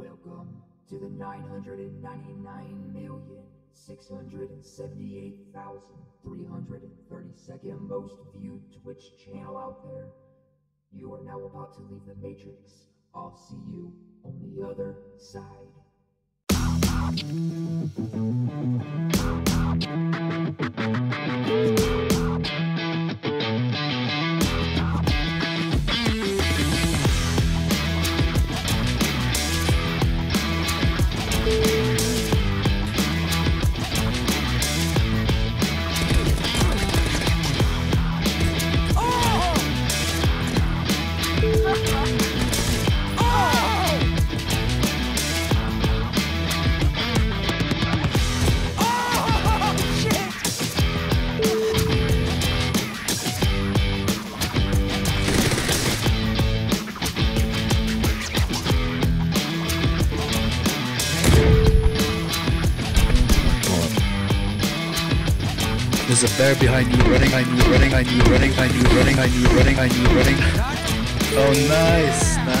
Welcome to the 999,678,332nd most viewed Twitch channel out there. You are now about to leave the Matrix. I'll see you on the other side. There's a bear behind you, running behind you, running behind you, running behind you, running behind you, running behind you, running. Oh, nice.